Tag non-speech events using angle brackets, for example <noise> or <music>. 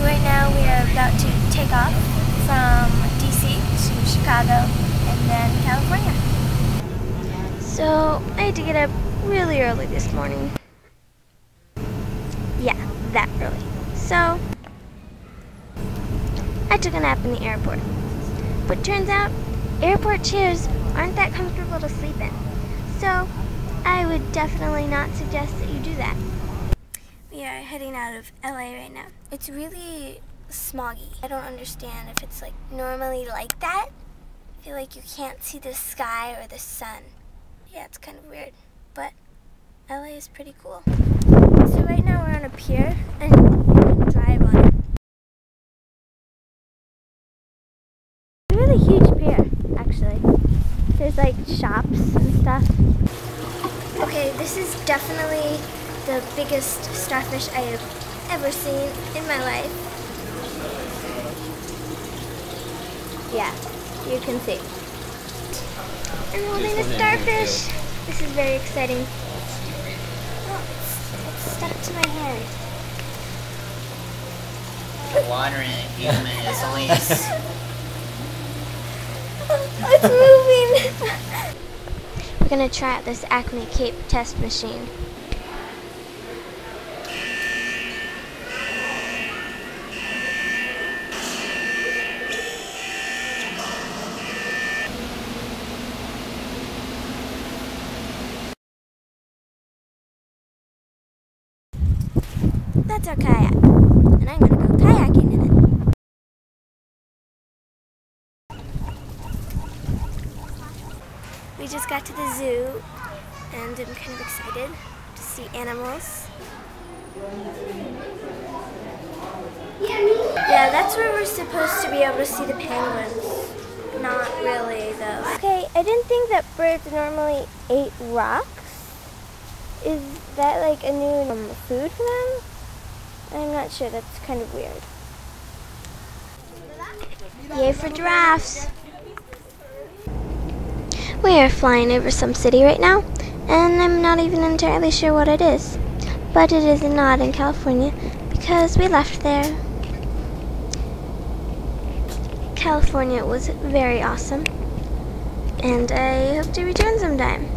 Right now we are about to take off from DC to Chicago and then California. So I had to get up really early this morning. Yeah, that early. So I took a nap in the airport. But turns out airport chairs aren't that comfortable to sleep in. So I would definitely not suggest that you do that. We are heading out of LA right now. It's really smoggy. I don't understand if it's like normally like that. I feel like you can't see the sky or the sun. Yeah, it's kind of weird, but LA is pretty cool. So right now we're on a pier and you can drive on it. It's a really huge pier, actually. There's like shops and stuff. Okay, this is definitely the biggest starfish I have ever seen in my life. Yeah, you can see. I'm holding a starfish. This is very exciting. Oh, it's, it's stuck to my hand. The water in it, human, is <laughs> it's moving. <laughs> We're gonna try out this Acme Cape test machine. That's our kayak, and I'm gonna go kayaking in it. We just got to the zoo, and I'm kind of excited to see animals. Yeah, that's where we're supposed to be able to see the penguins. Not really, though. Okay, I didn't think that birds normally ate rocks. Is that like a new um, food for them? I'm not sure. That's kind of weird. Yay for giraffes! We are flying over some city right now, and I'm not even entirely sure what it is. But it is not in California because we left there. California was very awesome, and I hope to return sometime.